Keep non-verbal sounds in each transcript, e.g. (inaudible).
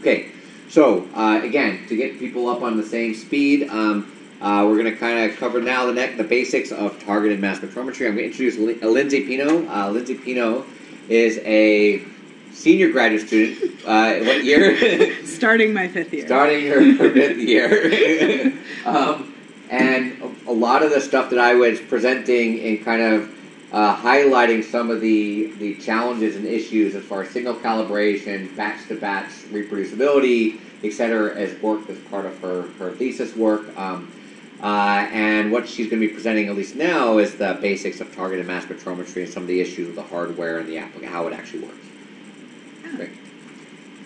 Okay, so uh, again, to get people up on the same speed, um, uh, we're going to kind of cover now the neck, the basics of targeted mass spectrometry. I'm going to introduce Li- uh, Lindsay Pino. Uh, Lindsay Pino is a senior graduate student. Uh, what year? (laughs) Starting my fifth year. Starting her, her fifth year. (laughs) um, and a, a lot of the stuff that I was presenting in kind of uh, highlighting some of the, the challenges and issues as far as signal calibration, batch to batch reproducibility, et cetera, as work as part of her, her thesis work. Um, uh, and what she's going to be presenting, at least now, is the basics of targeted mass spectrometry and some of the issues with the hardware and the applica- how it actually works. Great.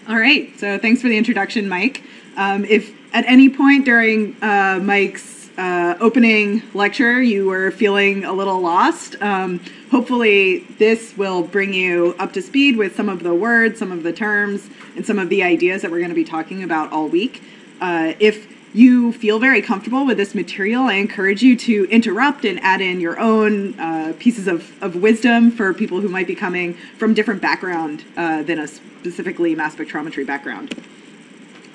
All right. So thanks for the introduction, Mike. Um, if at any point during uh, Mike's uh, opening lecture you were feeling a little lost, um, hopefully this will bring you up to speed with some of the words, some of the terms, and some of the ideas that we're going to be talking about all week. Uh, if you feel very comfortable with this material, I encourage you to interrupt and add in your own uh, pieces of, of wisdom for people who might be coming from different background uh, than a specifically mass spectrometry background.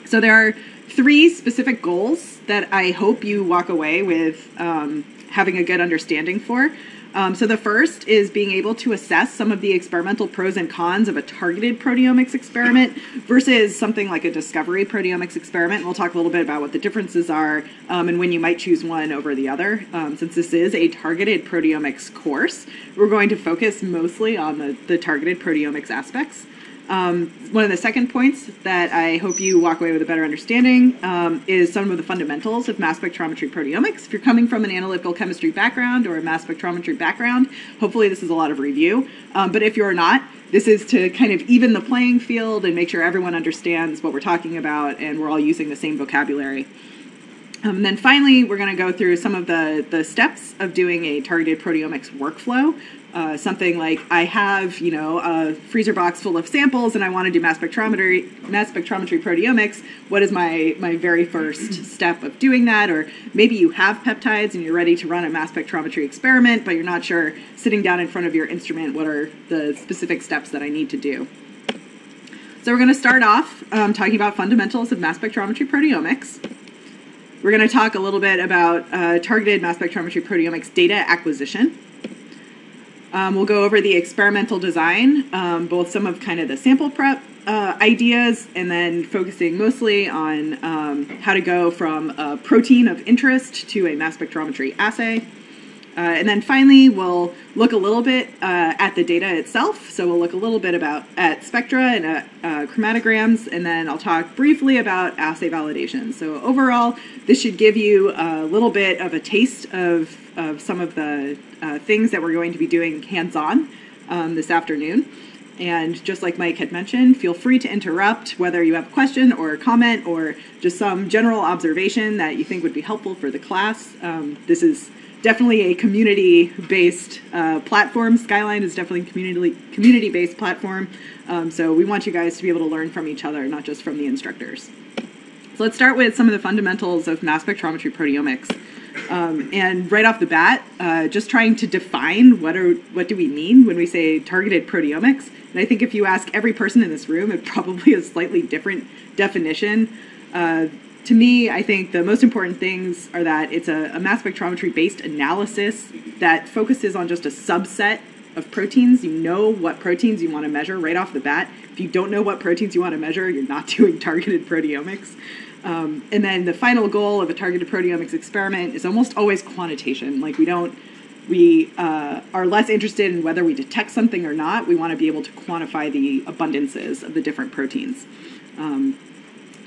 So there are three specific goals that I hope you walk away with um, having a good understanding for. Um, so the first is being able to assess some of the experimental pros and cons of a targeted proteomics experiment versus something like a discovery proteomics experiment. And we'll talk a little bit about what the differences are um, and when you might choose one over the other. Um, since this is a targeted proteomics course, we're going to focus mostly on the, the targeted proteomics aspects. Um, one of the second points that I hope you walk away with a better understanding um, is some of the fundamentals of mass spectrometry proteomics. If you're coming from an analytical chemistry background or a mass spectrometry background, hopefully this is a lot of review. Um, but if you're not, this is to kind of even the playing field and make sure everyone understands what we're talking about and we're all using the same vocabulary. Um, and then finally, we're going to go through some of the, the steps of doing a targeted proteomics workflow. Uh, something like I have, you know, a freezer box full of samples, and I want to do mass spectrometry, mass spectrometry proteomics. What is my my very first step of doing that? Or maybe you have peptides and you're ready to run a mass spectrometry experiment, but you're not sure. Sitting down in front of your instrument, what are the specific steps that I need to do? So we're going to start off um, talking about fundamentals of mass spectrometry proteomics. We're going to talk a little bit about uh, targeted mass spectrometry proteomics data acquisition. Um, we'll go over the experimental design, um, both some of kind of the sample prep uh, ideas, and then focusing mostly on um, how to go from a protein of interest to a mass spectrometry assay. Uh, and then finally, we'll look a little bit uh, at the data itself. So we'll look a little bit about at spectra and at uh, chromatograms, and then I'll talk briefly about assay validation. So overall, this should give you a little bit of a taste of, of some of the uh, things that we're going to be doing hands-on um, this afternoon. And just like Mike had mentioned, feel free to interrupt whether you have a question or a comment or just some general observation that you think would be helpful for the class. Um, this is definitely a community-based uh, platform. Skyline is definitely a community community-based platform. Um, so we want you guys to be able to learn from each other, not just from the instructors. So let's start with some of the fundamentals of mass spectrometry proteomics. Um, and right off the bat, uh, just trying to define what are what do we mean when we say targeted proteomics. And I think if you ask every person in this room, it probably a slightly different definition. Uh, to me, I think the most important things are that it's a, a mass spectrometry based analysis that focuses on just a subset of proteins. You know what proteins you want to measure right off the bat. If you don't know what proteins you want to measure, you're not (laughs) doing targeted proteomics. Um, and then the final goal of a targeted proteomics experiment is almost always quantitation. Like we don't, we uh, are less interested in whether we detect something or not. We want to be able to quantify the abundances of the different proteins. Um,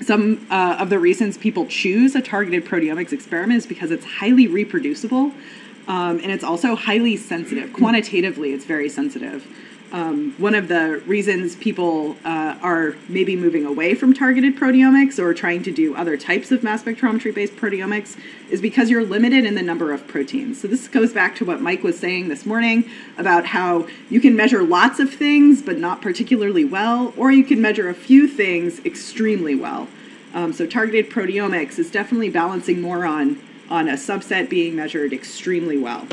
some uh, of the reasons people choose a targeted proteomics experiment is because it's highly reproducible um, and it's also highly sensitive. Quantitatively, it's very sensitive. Um, one of the reasons people uh, are maybe moving away from targeted proteomics or trying to do other types of mass spectrometry based proteomics is because you're limited in the number of proteins. So, this goes back to what Mike was saying this morning about how you can measure lots of things but not particularly well, or you can measure a few things extremely well. Um, so, targeted proteomics is definitely balancing more on, on a subset being measured extremely well.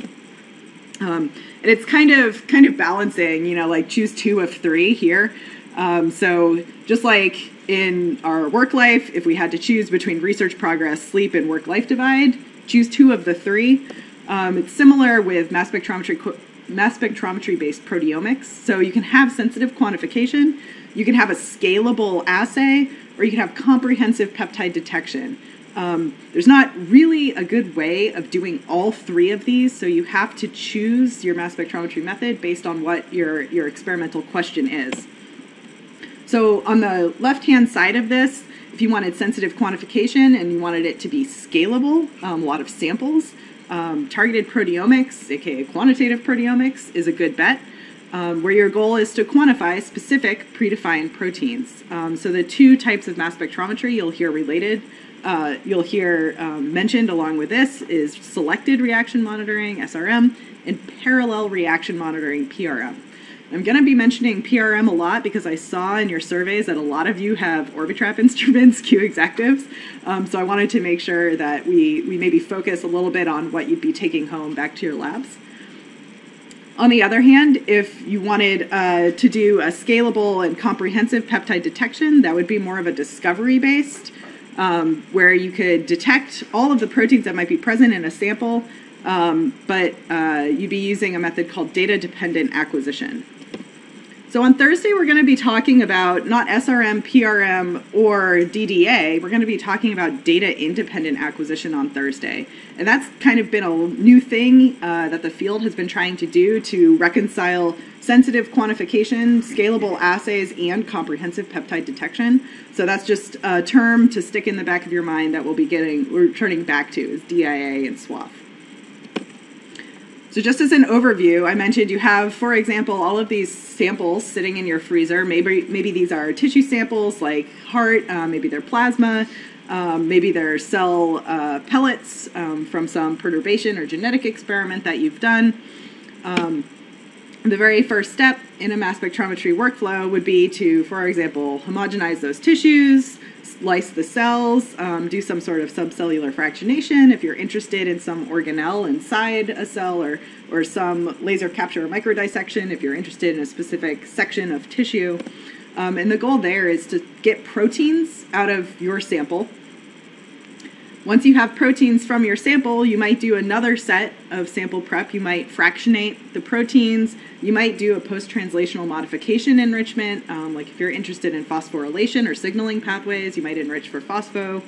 Um, and it's kind of kind of balancing, you know, like choose two of three here. Um, so just like in our work life, if we had to choose between research progress, sleep, and work life divide, choose two of the three. Um, it's similar with mass spectrometry, mass spectrometry based proteomics. So you can have sensitive quantification, you can have a scalable assay, or you can have comprehensive peptide detection. Um, there's not really a good way of doing all three of these, so you have to choose your mass spectrometry method based on what your, your experimental question is. So on the left-hand side of this, if you wanted sensitive quantification and you wanted it to be scalable, um, a lot of samples, um, targeted proteomics, aka quantitative proteomics, is a good bet. Um, where your goal is to quantify specific predefined proteins. Um, so the two types of mass spectrometry you'll hear related, uh, you'll hear um, mentioned along with this is selected reaction monitoring, SRM, and parallel reaction monitoring, PRM. I'm going to be mentioning PRM a lot because I saw in your surveys that a lot of you have Orbitrap (laughs) instruments, Q Exactives. Um, so I wanted to make sure that we, we maybe focus a little bit on what you'd be taking home back to your labs. On the other hand, if you wanted uh, to do a scalable and comprehensive peptide detection, that would be more of a discovery based, um, where you could detect all of the proteins that might be present in a sample, um, but uh, you'd be using a method called data dependent acquisition. So on Thursday, we're going to be talking about not SRM, PRM, or DDA. We're going to be talking about data independent acquisition on Thursday. And that's kind of been a new thing uh, that the field has been trying to do to reconcile sensitive quantification, scalable assays, and comprehensive peptide detection. So that's just a term to stick in the back of your mind that we'll be getting, returning back to is DIA and SWATH. So just as an overview, I mentioned you have, for example, all of these samples sitting in your freezer. Maybe maybe these are tissue samples like heart, uh, maybe they're plasma, um, maybe they're cell uh, pellets um, from some perturbation or genetic experiment that you've done. Um, the very first step in a mass spectrometry workflow would be to, for example, homogenize those tissues, slice the cells, um, do some sort of subcellular fractionation if you're interested in some organelle inside a cell or, or some laser capture or microdissection if you're interested in a specific section of tissue. Um, and the goal there is to get proteins out of your sample once you have proteins from your sample, you might do another set of sample prep. You might fractionate the proteins. You might do a post translational modification enrichment. Um, like if you're interested in phosphorylation or signaling pathways, you might enrich for phospho.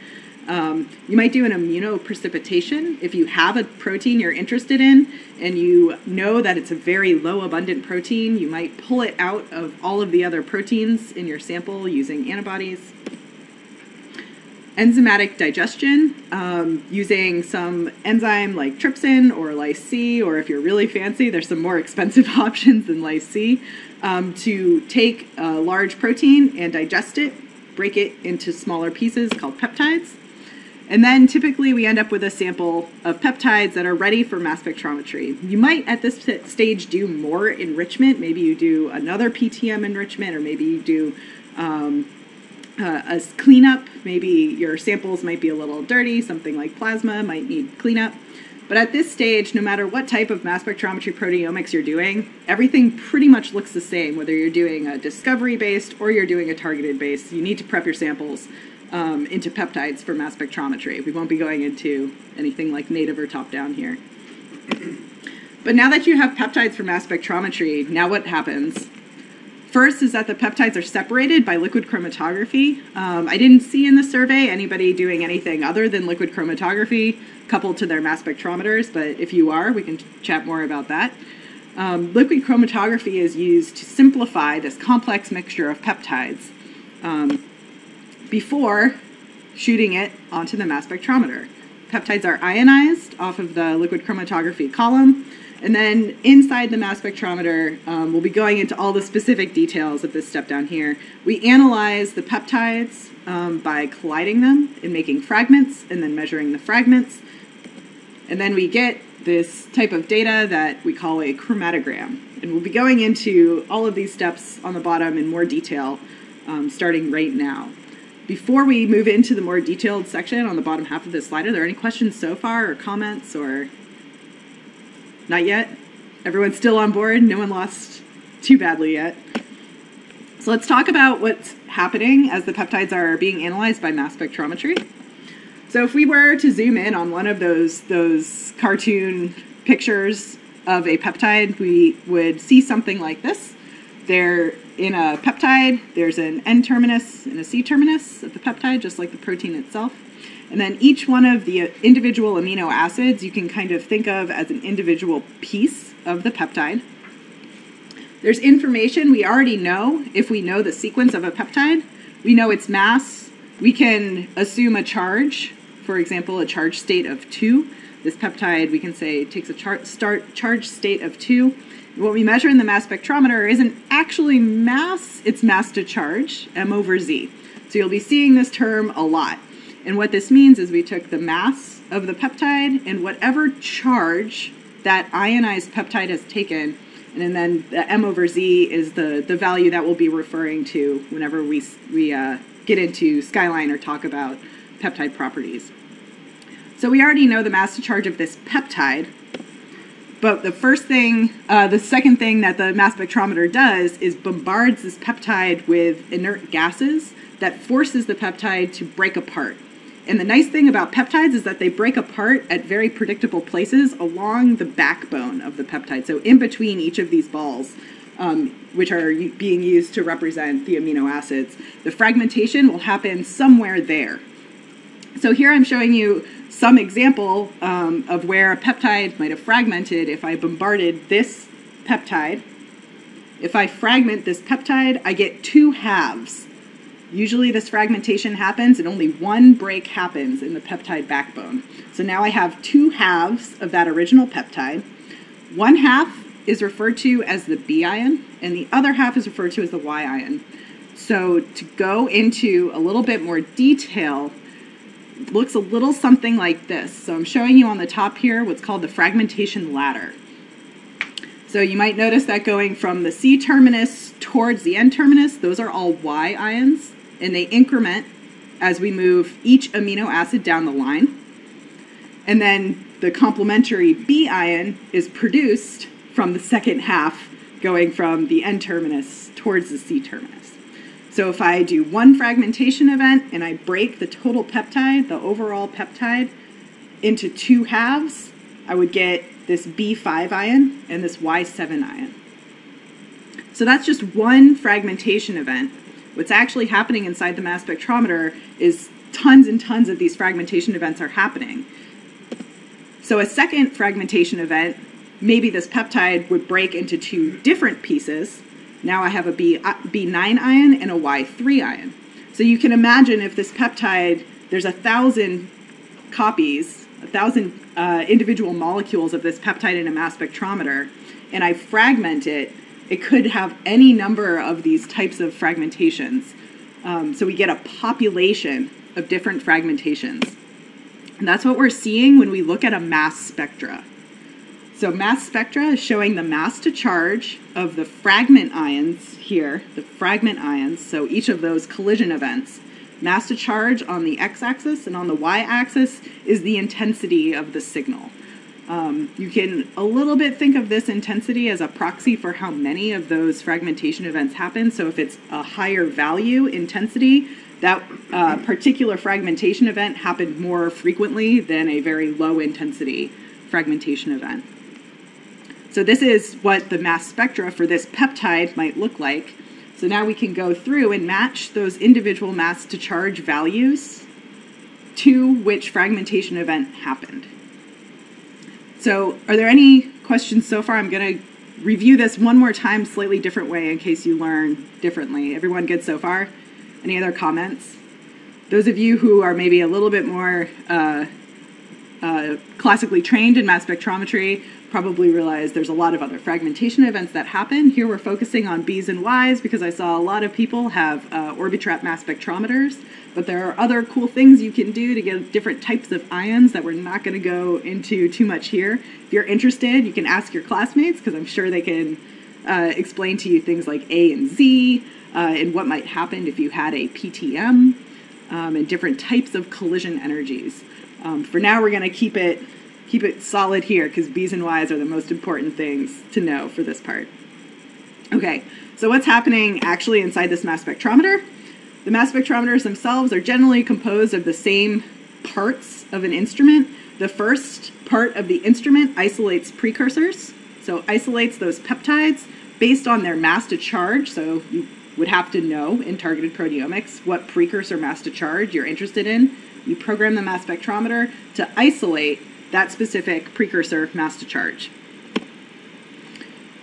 Um, you might do an immunoprecipitation if you have a protein you're interested in and you know that it's a very low abundant protein. You might pull it out of all of the other proteins in your sample using antibodies enzymatic digestion um, using some enzyme like trypsin or Lys-C, or if you're really fancy, there's some more expensive (laughs) options than Lys-C, um, to take a large protein and digest it, break it into smaller pieces called peptides. And then typically we end up with a sample of peptides that are ready for mass spectrometry. You might at this stage do more enrichment. Maybe you do another PTM enrichment, or maybe you do um, uh, a cleanup. Maybe your samples might be a little dirty, something like plasma might need cleanup. But at this stage, no matter what type of mass spectrometry proteomics you're doing, everything pretty much looks the same, whether you're doing a discovery based or you're doing a targeted based. You need to prep your samples um, into peptides for mass spectrometry. We won't be going into anything like native or top down here. But now that you have peptides for mass spectrometry, now what happens? First is that the peptides are separated by liquid chromatography. Um, I didn't see in the survey anybody doing anything other than liquid chromatography coupled to their mass spectrometers, but if you are, we can chat more about that. Um, liquid chromatography is used to simplify this complex mixture of peptides um, before shooting it onto the mass spectrometer. Peptides are ionized off of the liquid chromatography column and then inside the mass spectrometer, um, we'll be going into all the specific details of this step down here. We analyze the peptides um, by colliding them and making fragments and then measuring the fragments. And then we get this type of data that we call a chromatogram. And we'll be going into all of these steps on the bottom in more detail um, starting right now. Before we move into the more detailed section on the bottom half of this slide, are there any questions so far or comments or not yet. Everyone's still on board. No one lost too badly yet. So let's talk about what's happening as the peptides are being analyzed by mass spectrometry. So if we were to zoom in on one of those those cartoon pictures of a peptide, we would see something like this. There in a peptide, there's an N terminus and a C terminus of the peptide, just like the protein itself. And then each one of the individual amino acids you can kind of think of as an individual piece of the peptide. There's information we already know if we know the sequence of a peptide. We know its mass. We can assume a charge, for example, a charge state of 2. This peptide, we can say, takes a char- start charge state of 2. What we measure in the mass spectrometer isn't actually mass, it's mass to charge, m over z. So you'll be seeing this term a lot. And what this means is we took the mass of the peptide and whatever charge that ionized peptide has taken, and then the m over z is the, the value that we'll be referring to whenever we, we uh, get into Skyline or talk about peptide properties. So we already know the mass to charge of this peptide, but the first thing, uh, the second thing that the mass spectrometer does is bombards this peptide with inert gases that forces the peptide to break apart. And the nice thing about peptides is that they break apart at very predictable places along the backbone of the peptide. So, in between each of these balls, um, which are being used to represent the amino acids, the fragmentation will happen somewhere there. So, here I'm showing you some example um, of where a peptide might have fragmented if I bombarded this peptide. If I fragment this peptide, I get two halves Usually this fragmentation happens and only one break happens in the peptide backbone. So now I have two halves of that original peptide. One half is referred to as the B ion and the other half is referred to as the Y ion. So to go into a little bit more detail, looks a little something like this. So I'm showing you on the top here what's called the fragmentation ladder. So you might notice that going from the C terminus towards the N terminus, those are all Y ions and they increment as we move each amino acid down the line. And then the complementary B ion is produced from the second half, going from the N terminus towards the C terminus. So if I do one fragmentation event and I break the total peptide, the overall peptide, into two halves, I would get this B5 ion and this Y7 ion. So that's just one fragmentation event What's actually happening inside the mass spectrometer is tons and tons of these fragmentation events are happening. So, a second fragmentation event, maybe this peptide would break into two different pieces. Now I have a B, uh, B9 ion and a Y3 ion. So, you can imagine if this peptide, there's a thousand copies, a thousand uh, individual molecules of this peptide in a mass spectrometer, and I fragment it it could have any number of these types of fragmentations. Um, so we get a population of different fragmentations. And that's what we're seeing when we look at a mass spectra. So mass spectra is showing the mass to charge of the fragment ions here, the fragment ions, so each of those collision events. Mass to charge on the x-axis and on the y-axis is the intensity of the signal. Um, you can a little bit think of this intensity as a proxy for how many of those fragmentation events happen. So if it's a higher value intensity, that uh, particular fragmentation event happened more frequently than a very low intensity fragmentation event. So this is what the mass spectra for this peptide might look like. So now we can go through and match those individual mass to charge values to which fragmentation event happened. So, are there any questions so far? I'm going to review this one more time, slightly different way, in case you learn differently. Everyone good so far? Any other comments? Those of you who are maybe a little bit more uh, uh, classically trained in mass spectrometry probably realize there's a lot of other fragmentation events that happen. Here we're focusing on B's and Y's because I saw a lot of people have uh, Orbitrap mass spectrometers, but there are other cool things you can do to get different types of ions that we're not going to go into too much here. If you're interested, you can ask your classmates because I'm sure they can uh, explain to you things like A and Z uh, and what might happen if you had a PTM um, and different types of collision energies. Um, for now, we're going to keep it keep it solid here because B's and Y's are the most important things to know for this part. Okay, so what's happening actually inside this mass spectrometer? The mass spectrometers themselves are generally composed of the same parts of an instrument. The first part of the instrument isolates precursors, so isolates those peptides based on their mass to charge. So you would have to know in targeted proteomics what precursor mass to charge you're interested in. You program the mass spectrometer to isolate that specific precursor mass to charge.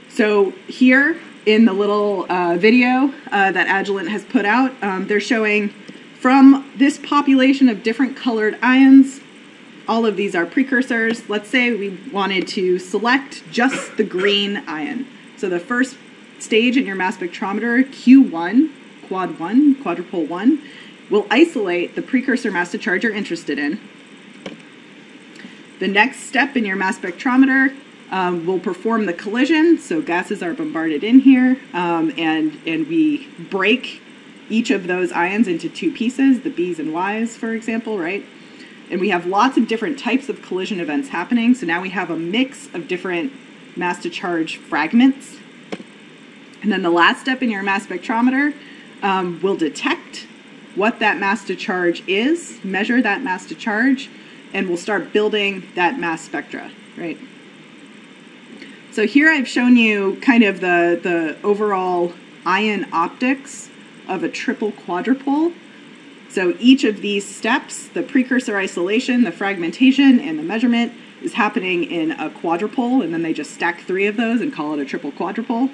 So here in the little uh, video uh, that Agilent has put out, um, they're showing from this population of different colored ions, all of these are precursors. Let's say we wanted to select just the green ion. So the first stage in your mass spectrometer, Q1, quad 1, quadrupole 1, will isolate the precursor mass to charge you're interested in. The next step in your mass spectrometer um, will perform the collision. So gases are bombarded in here, um, and and we break each of those ions into two pieces, the B's and Y's, for example, right? And we have lots of different types of collision events happening. So now we have a mix of different mass to charge fragments. And then the last step in your mass spectrometer um, will detect what that mass to charge is, measure that mass to charge, and we'll start building that mass spectra, right? So here I've shown you kind of the, the overall ion optics of a triple quadrupole. So each of these steps, the precursor isolation, the fragmentation, and the measurement, is happening in a quadrupole, and then they just stack three of those and call it a triple quadrupole.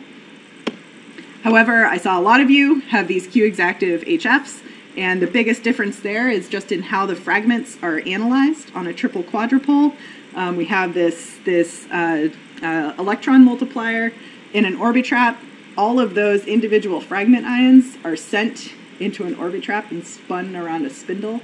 However, I saw a lot of you have these Q-exactive HFs, and the biggest difference there is just in how the fragments are analyzed on a triple quadrupole. Um, we have this, this uh, uh, electron multiplier in an Orbitrap. All of those individual fragment ions are sent into an Orbitrap and spun around a spindle.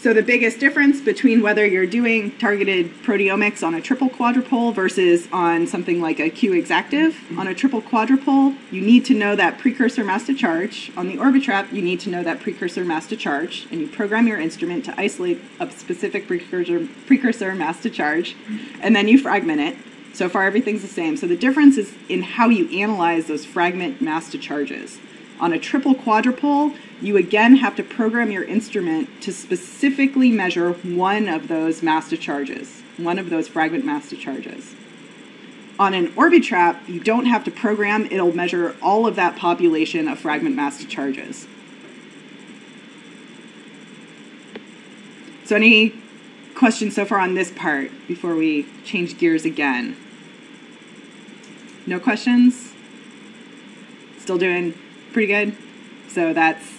So the biggest difference between whether you're doing targeted proteomics on a triple quadrupole versus on something like a Q-exactive, on a triple quadrupole, you need to know that precursor mass to charge. On the Orbitrap, you need to know that precursor mass to charge, and you program your instrument to isolate a specific precursor, precursor mass to charge, and then you fragment it. So far, everything's the same. So the difference is in how you analyze those fragment mass to charges. On a triple quadrupole, you again have to program your instrument to specifically measure one of those mass to charges, one of those fragment mass to charges. On an Orbitrap, you don't have to program, it'll measure all of that population of fragment mass to charges. So, any questions so far on this part before we change gears again? No questions? Still doing pretty good? So, that's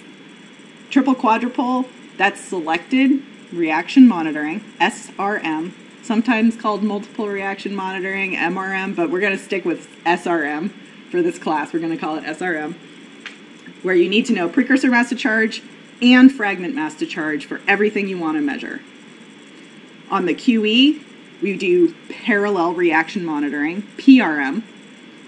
Triple quadrupole, that's selected reaction monitoring, SRM, sometimes called multiple reaction monitoring, MRM, but we're going to stick with SRM for this class. We're going to call it SRM, where you need to know precursor mass to charge and fragment mass to charge for everything you want to measure. On the QE, we do parallel reaction monitoring, PRM,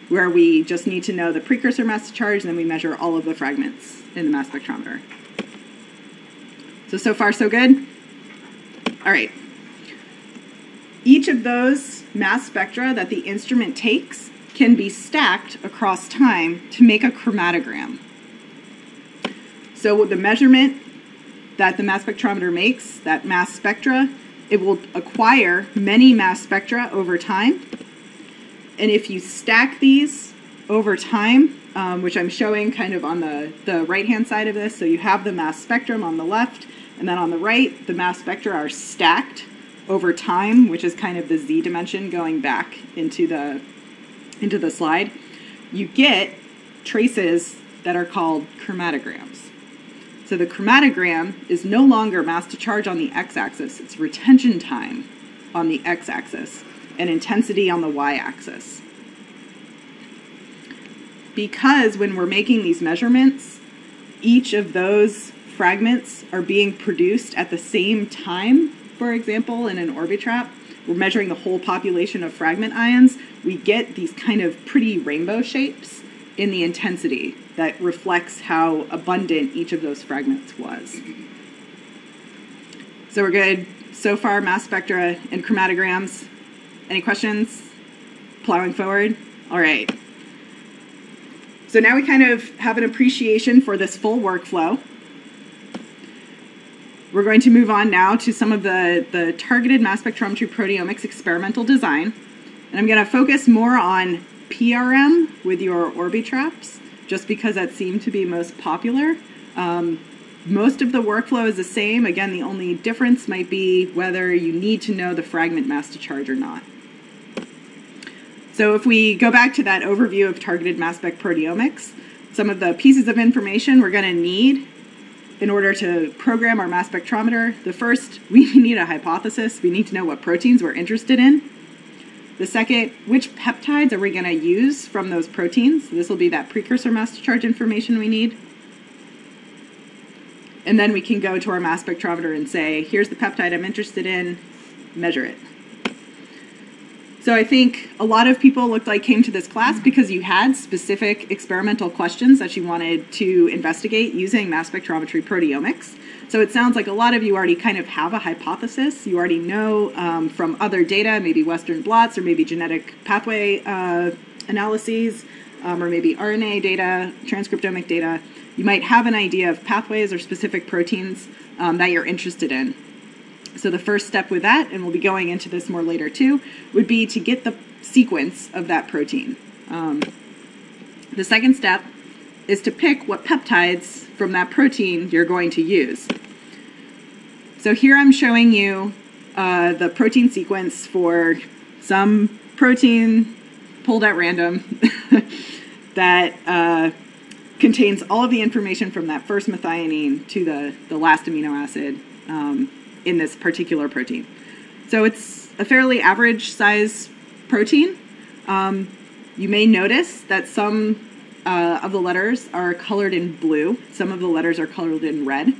where we just need to know the precursor mass to charge and then we measure all of the fragments in the mass spectrometer. So, so far, so good? All right. Each of those mass spectra that the instrument takes can be stacked across time to make a chromatogram. So the measurement that the mass spectrometer makes, that mass spectra, it will acquire many mass spectra over time. And if you stack these over time, um, which I'm showing kind of on the, the right hand side of this, so you have the mass spectrum on the left, and then on the right, the mass spectra are stacked over time, which is kind of the z dimension going back into the into the slide. You get traces that are called chromatograms. So the chromatogram is no longer mass to charge on the x-axis, it's retention time on the x-axis and intensity on the y-axis. Because when we're making these measurements, each of those fragments are being produced at the same time, for example, in an Orbitrap, we're measuring the whole population of fragment ions, we get these kind of pretty rainbow shapes in the intensity that reflects how abundant each of those fragments was. So we're good so far, mass spectra and chromatograms. Any questions? Plowing forward All right. So now we kind of have an appreciation for this full workflow. We're going to move on now to some of the, the targeted mass spectrometry proteomics experimental design. And I'm going to focus more on PRM with your Orbitraps, just because that seemed to be most popular. Um, most of the workflow is the same. Again, the only difference might be whether you need to know the fragment mass to charge or not. So if we go back to that overview of targeted mass spec proteomics, some of the pieces of information we're going to need in order to program our mass spectrometer. The first, (laughs) we need a hypothesis. We need to know what proteins we're interested in. The second, which peptides are we going to use from those proteins? This will be that precursor mass charge information we need. And then we can go to our mass spectrometer and say, here's the peptide I'm interested in, measure it. So I think a lot of people looked like came to this class because you had specific experimental questions that you wanted to investigate using mass spectrometry proteomics. So it sounds like a lot of you already kind of have a hypothesis. You already know um, from other data, maybe Western blots or maybe genetic pathway uh, analyses, um, or maybe RNA data, transcriptomic data. You might have an idea of pathways or specific proteins um, that you're interested in. So the first step with that, and we'll be going into this more later too, would be to get the sequence of that protein. Um, the second step is to pick what peptides from that protein you're going to use. So here I'm showing you uh, the protein sequence for some protein pulled at random (laughs) that uh, contains all of the information from that first methionine to the, the last amino acid. Um, in this particular protein. So it's a fairly average size protein. Um, you may notice that some uh, of the letters are colored in blue, some of the letters are colored in red.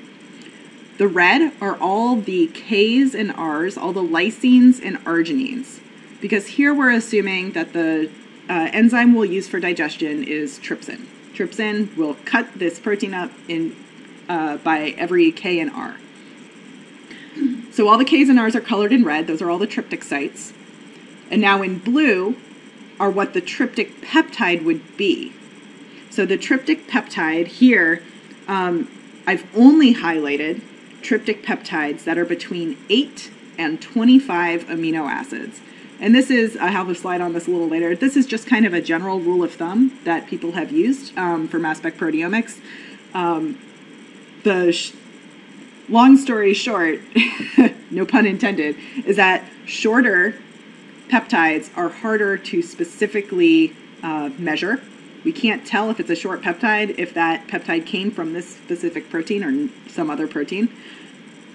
The red are all the Ks and Rs, all the lysines and arginines, because here we're assuming that the uh, enzyme we'll use for digestion is trypsin. Trypsin will cut this protein up in uh, by every K and R. So all the Ks and Rs are colored in red. Those are all the tryptic sites. And now in blue are what the tryptic peptide would be. So the tryptic peptide here, um, I've only highlighted tryptic peptides that are between 8 and 25 amino acids. And this is, I have a slide on this a little later. This is just kind of a general rule of thumb that people have used um, for mass spec proteomics. Um, the long story short, (laughs) no pun intended, is that shorter peptides are harder to specifically uh, measure. We can't tell if it's a short peptide if that peptide came from this specific protein or some other protein.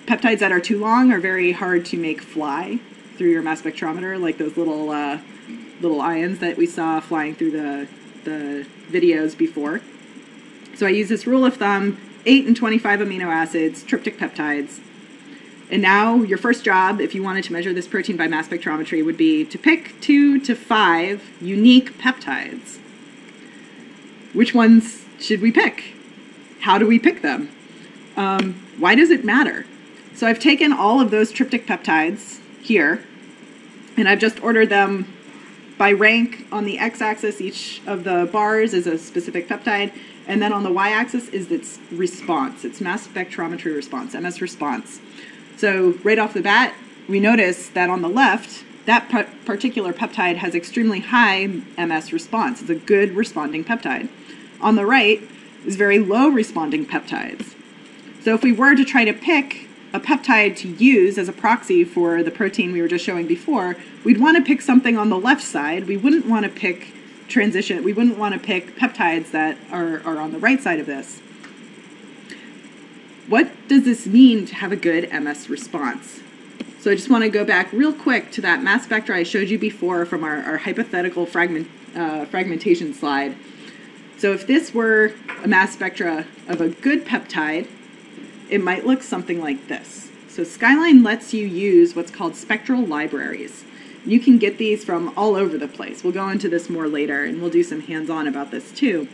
Peptides that are too long are very hard to make fly through your mass spectrometer, like those little uh, little ions that we saw flying through the the videos before. So I use this rule of thumb 8 and 25 amino acids, tryptic peptides. And now your first job, if you wanted to measure this protein by mass spectrometry, would be to pick two to five unique peptides. Which ones should we pick? How do we pick them? Um, why does it matter? So I've taken all of those tryptic peptides here, and I've just ordered them by rank on the x-axis. Each of the bars is a specific peptide, and then on the y-axis is its response, its mass spectrometry response, MS response. So right off the bat, we notice that on the left, that particular peptide has extremely high MS response. It's a good responding peptide. On the right is very low responding peptides. So if we were to try to pick a peptide to use as a proxy for the protein we were just showing before, we'd want to pick something on the left side. We wouldn't want to pick transition, we wouldn't want to pick peptides that are, are on the right side of this. What does this mean to have a good MS response? So I just want to go back real quick to that mass spectra I showed you before from our, our hypothetical fragment, uh, fragmentation slide. So if this were a mass spectra of a good peptide, it might look something like this. So Skyline lets you use what's called spectral libraries. You can get these from all over the place. We'll go into this more later and we'll do some hands on about this too.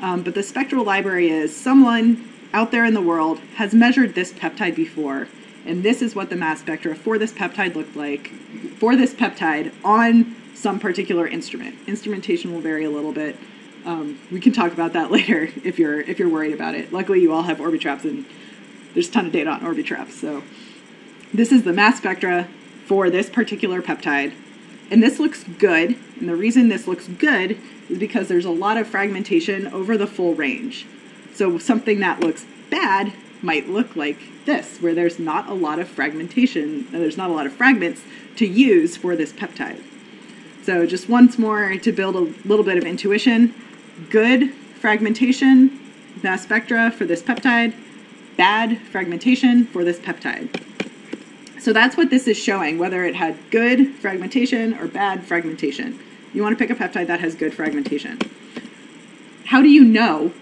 Um, but the spectral library is someone out there in the world has measured this peptide before, and this is what the mass spectra for this peptide looked like, for this peptide on some particular instrument. Instrumentation will vary a little bit. Um, we can talk about that (laughs) later if you're if you're worried about it. Luckily, you all have Orbitraps, and there's a ton of data on Orbitraps. So this is the mass spectra for this particular peptide, and this looks good. And the reason this looks good is because there's a lot of fragmentation over the full range. So something that looks bad might look like this, where there's not a lot of fragmentation, uh, there's not a lot of fragments to use for this peptide. So just once more to build a little bit of intuition, good fragmentation, mass spectra for this peptide, bad fragmentation for this peptide. So that's what this is showing, whether it had good fragmentation or bad fragmentation. You want to pick a peptide that has good fragmentation. How do you know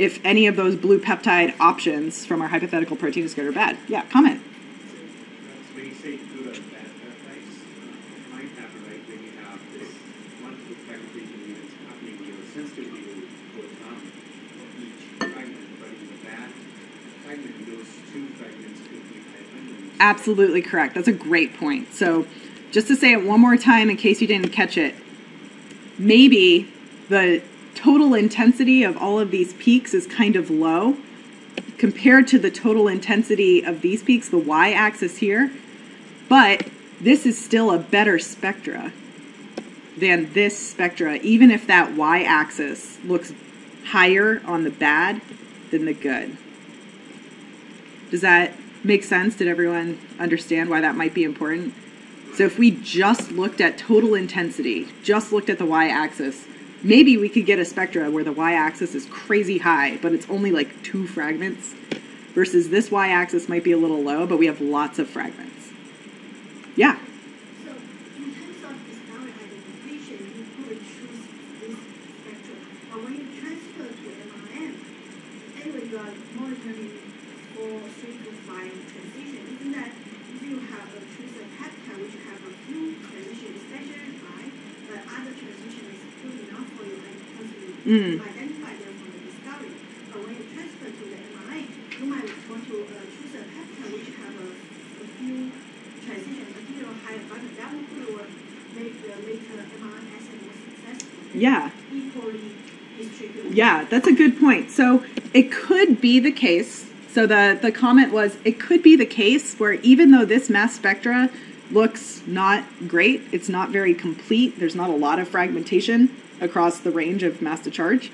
if any of those blue peptide options from our hypothetical protein is good or bad? Yeah, comment. So when you say good or bad peptides, uh, might happen, right, when you have this multiple fragmentation units happening, your sensitivity will go down for each fragment, but in the bad fragment, those two fragments could be hyperending. Absolutely correct. That's a great point. So, just to say it one more time in case you didn't catch it, maybe the total intensity of all of these peaks is kind of low compared to the total intensity of these peaks, the y axis here, but this is still a better spectra than this spectra, even if that y axis looks higher on the bad than the good. Does that make sense? Did everyone understand why that might be important? So if we just looked at total intensity, just looked at the y-axis, maybe we could get a spectra where the y-axis is crazy high, but it's only like two fragments, versus this y-axis might be a little low, but we have lots of fragments. Yeah. So, of identification, you choose this spectrum. To MRM, to five transitions. Isn't that if you have a a peptide which have a few transitions, especially high, but other transition is good enough for you and possibly Mm. to identify them from the discovery. But when you transfer to the MRM, you might want to uh, choose a peptide which have a, a few transition, particular high abundance, that will put make the later MRM assay more successful. Yeah. Equally. Yeah, that's a good point. So it could be the case. So the, the comment was it could be the case where even though this mass spectra looks not great, it's not very complete, there's not a lot of fragmentation across the range of mass to charge,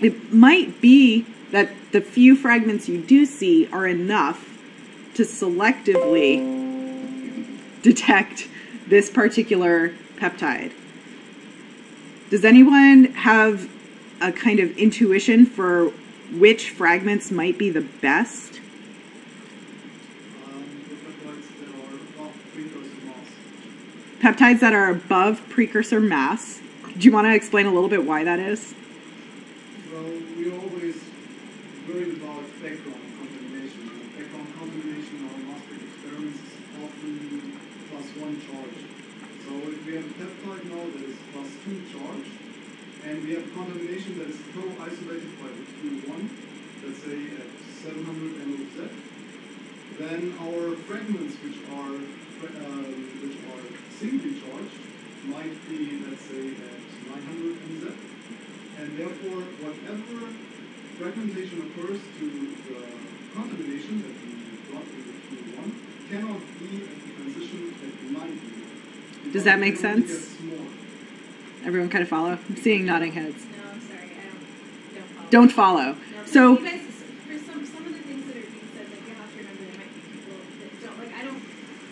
it might be that the few fragments you do see are enough to selectively detect this particular peptide. Does anyone have a kind of intuition for which fragments might be the best? Um, peptides that are above precursor mass. Peptides that are above precursor mass. Do you want to explain a little bit why that is? Well, we always worry about background contamination. And background contamination on mass spec experiments is often plus one charge. So if we have a peptide now that is plus two charge, and we have contamination that is co-isolated by the Q1, let's say at 700 MOZ, then our fragments which are um, which are singly charged might be let's say at 900 MZ, and therefore whatever fragmentation occurs to the contamination that we brought the Q1 cannot be the transition at 90. Does that make sense? Everyone kind of follow? I'm seeing nodding heads. No, I'm sorry, I don't, don't follow. Don't follow. No, So, guys, for some, some of the things that are being said, like, you have to remember there might be people that don't, like, I don't,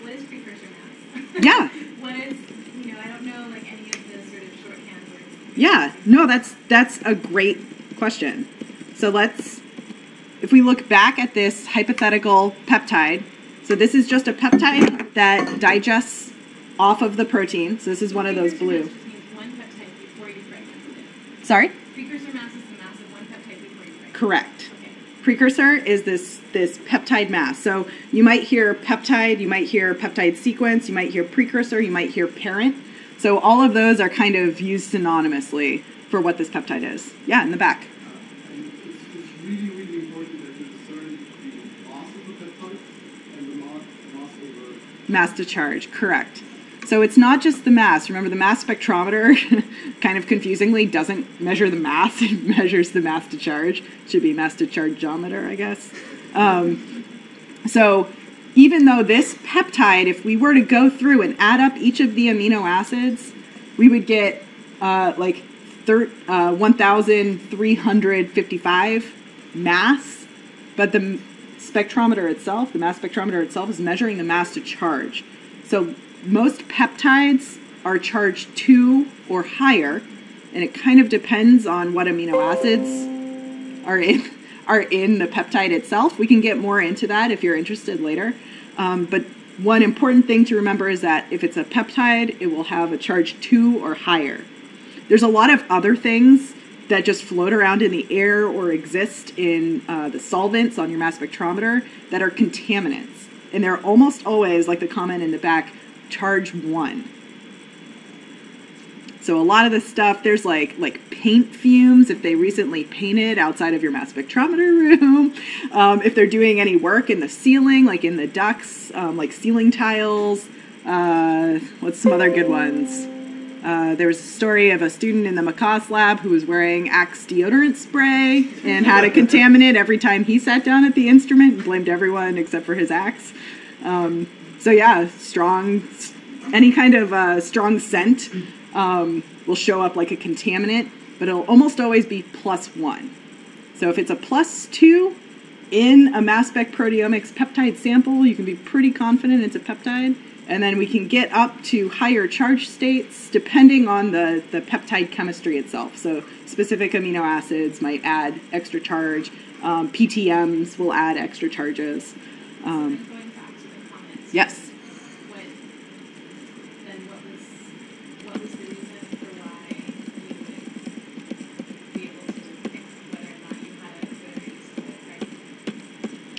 what is precursor mass? (laughs) Yeah. What is, you know, I don't know, like, any of the sort of shorthand words. yeah, no, that's that's a great question. So let's if we look back at this hypothetical peptide, so this is just a peptide that digests off of the protein. So this is one of those blue. mass just means one peptide before you fragmented it. Sorry? Precursor mass is the mass of one peptide before you fragment. Correct. Okay. Precursor is this this peptide mass. So you might hear peptide, you might hear peptide sequence, you might hear precursor, you might hear parent. So all of those are kind of used synonymously for what this peptide is. Yeah, in the back. Uh, and it's, it's really, really important that you discern the mass of the peptide and the mass, mass over Mass to charge, correct. So it's not just the mass. Remember, the mass spectrometer, (laughs) kind of confusingly, doesn't measure the mass. (laughs) It measures the mass to charge. Should be mass to chargeometer, I guess. Um, so even though this peptide, if we were to go through and add up each of the amino acids, we would get uh, like thir- uh, 1,355 mass. But the spectrometer itself, the mass spectrometer itself, is measuring the mass to charge. So most peptides are charged two or higher, and it kind of depends on what amino acids are in (laughs) are in the peptide itself. We can get more into that if you're interested later. Um, but one important thing to remember is that if it's a peptide, it will have a charge two or higher. There's a lot of other things that just float around in the air or exist in uh, the solvents on your mass spectrometer that are contaminants. And they're almost always, like the comment in the back, charge one. So a lot of the stuff there's like like paint fumes if they recently painted outside of your mass spectrometer (laughs) room. Um, if they're doing any work in the ceiling, like in the ducts, um, like ceiling tiles. Uh, what's some other good ones? Uh, there was a story of a student in the MacCoss lab who was wearing Axe deodorant spray and had a contaminant every time he sat down at the instrument and blamed everyone except for his axe. Um, so yeah, strong, any kind of uh, strong scent um, will show up like a contaminant, but it'll almost always be plus one. So if it's a plus two in a mass spec proteomics peptide sample, you can be pretty confident it's a peptide. And then we can get up to higher charge states depending on the, the peptide chemistry itself. So specific amino acids might add extra charge. Um, PTMs will add extra charges. Um, Going back to the comments. Yes. Then what was, what was the reason for why you would be able to pick whether or not you had a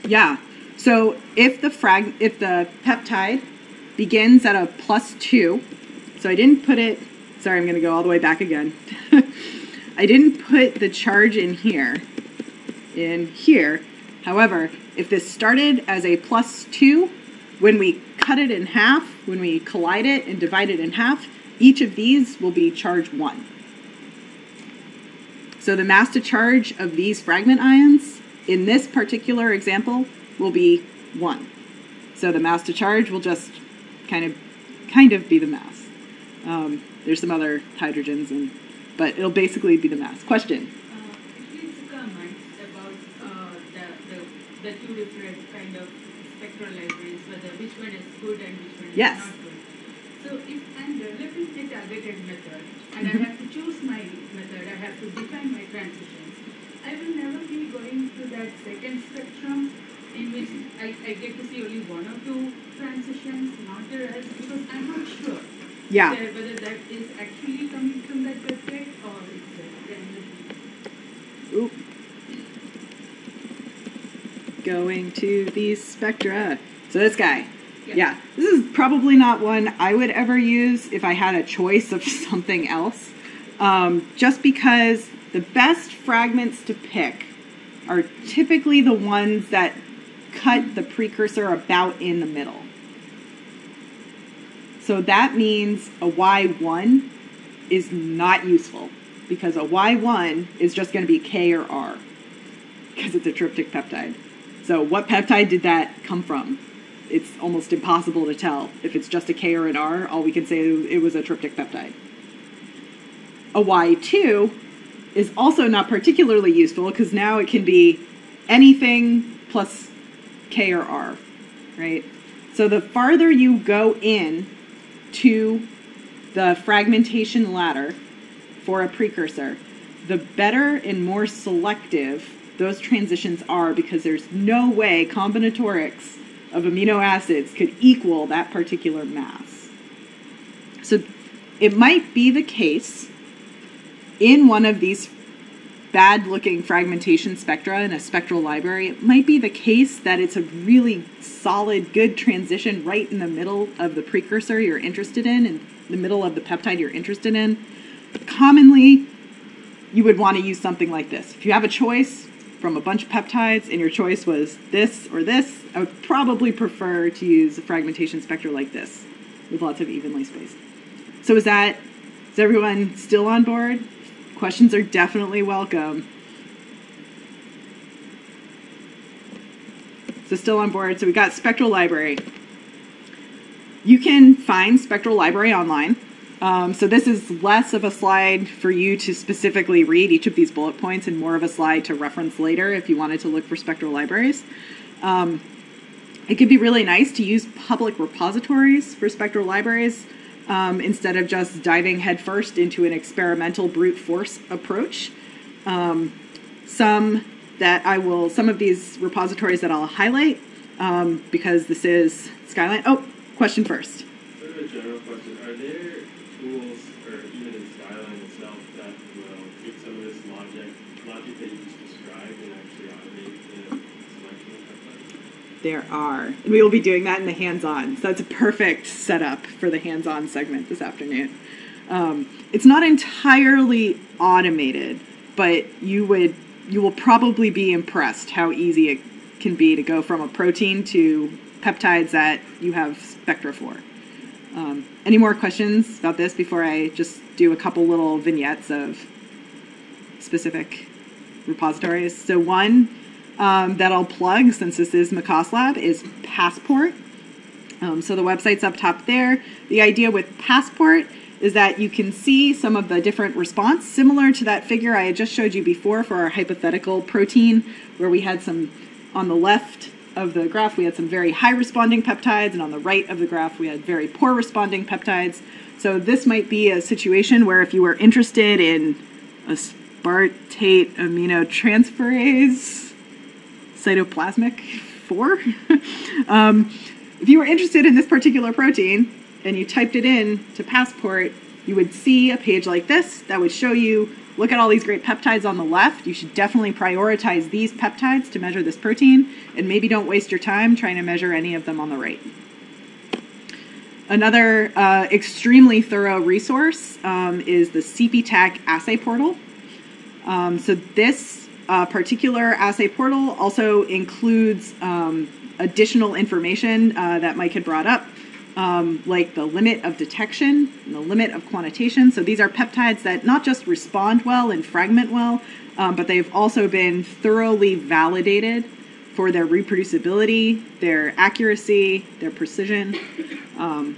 good. Yeah. So if the frag if the peptide begins at a plus two, so I didn't put it. Sorry, I'm going to go all the way back again. (laughs) I didn't put the charge in here. In here. However, if this started as a plus two, when we cut it in half, when we collide it and divide it in half, each of these will be charge one. So the mass to charge of these fragment ions in this particular example will be one. So the mass to charge will just kind of kind of be the mass. Um, there's some other hydrogens and but it'll basically be the mass. Question. Uh, about uh, the, the, the two different kind of spectral libraries, whether which one is good and which one is Yes. not good. So if I'm developing a targeted method and Mhm. I have to choose my method, I have to define my transitions, I will never be going to that second spectrum in which I, I get to see only one or two transitions, not the rest, because I'm not sure Yeah. whether whether that is actually coming from that peptide or it's a. Oop. Going to these spectra. So this guy. Yeah. Yeah. This is probably not one I would ever use if I had a choice of (laughs) something else. Um, just because the best fragments to pick are typically the ones that cut the precursor about in the middle. So that means a Y1 is not useful because a Y1 is just going to be K or R because it's a tryptic peptide. So what peptide did that come from? It's almost impossible to tell. If it's just a K or an R, all we can say is it was a tryptic peptide. A Y2 is also not particularly useful because now it can be anything plus K or R, right? So the farther you go in to the fragmentation ladder for a precursor, the better and more selective those transitions are because there's no way combinatorics of amino acids could equal that particular mass. So it might be the case in one of these bad looking fragmentation spectra in a spectral library, it might be the case that it's a really solid, good transition right in the middle of the precursor you're interested in, in the middle of the peptide you're interested in. But commonly, you would want to use something like this. If you have a choice from a bunch of peptides and your choice was this or this, I would probably prefer to use a fragmentation spectra like this. with lots of evenly spaced. So is that is everyone still on board? Questions are definitely welcome. So still on board. So we got Spectral Library. You can find Spectral Library online. Um, so this is less of a slide for you to specifically read each of these bullet points and more of a slide to reference later if you wanted to look for spectral libraries. Um, it could be really nice to use public repositories for spectral libraries um, instead of just diving headfirst into an experimental brute force approach. Um, some that I will, some of these repositories that I'll highlight um, because this is Skyline. Oh, question first. Sort of a general question. Are there tools, or even in Skyline itself, that will take some of this logic, logic that you just described and actually automate the selection of peptides? There are. And we will be doing that in the hands on. So that's a perfect setup for the hands on segment this afternoon. Um, it's not entirely automated, but you would you will probably be impressed how easy it can be to go from a protein to peptides that you have spectra for. Um, any more questions about this before I just do a couple little vignettes of specific repositories? So one um, that I'll plug since this is MacCoss Lab is Passport. Um, so the website's up top there. The idea with Passport is that you can see some of the different response, similar to that figure I had just showed you before for our hypothetical protein, where we had some on the left of the graph, we had some very high responding peptides, and on the right of the graph, we had very poor responding peptides. So this might be a situation where if you were interested in aspartate aminotransferase, cytoplasmic 4, (laughs) um, if you were interested in this particular protein, and you typed it in to Passport, you would see a page like this that would show you look at all these great peptides on the left. You should definitely prioritize these peptides to measure this protein, and maybe don't waste your time trying to measure any of them on the right. Another uh, extremely thorough resource um, is the CPTAC assay portal. Um, so, this uh, particular assay portal also includes um, additional information uh, that Mike had brought up um, like the limit of detection and the limit of quantitation. So these are peptides that not just respond well and fragment well, um, but they've also been thoroughly validated for their reproducibility, their accuracy, their precision. Um,